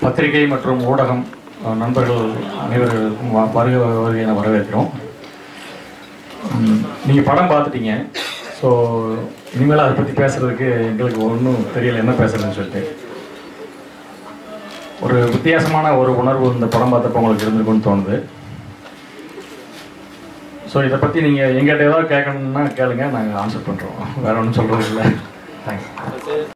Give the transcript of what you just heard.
பத்திரிகை மற்றும் ஊடகம் நண்பர்கள் அனைவருக்கும் வ- வருக வருகை என வரவேற்கிறோம். நீங்கள் படம் பார்த்துட்டீங்க. ஸோ இனிமேல் அதை பற்றி பேசுகிறதுக்கு எங்களுக்கு ஒன்றும் தெரியல என்ன பேசுறதுன்னு சொல்லிட்டு. ஒரு வித்தியாசமான ஒரு உணர்வு இந்த படம் பார்த்தப்போ உங்களுக்கு இருந்திருக்குன்னு தோணுது. ஸோ இதை பற்றி நீங்கள் எங்கிட்ட ஏதாவது கேட்கணும்னா கேளுங்க நாங்கள் ஆன்சர் பண்ணுறோம் வேறு ஒன்றும் சொல்கிறது இல்லை. தேங்க்ஸ்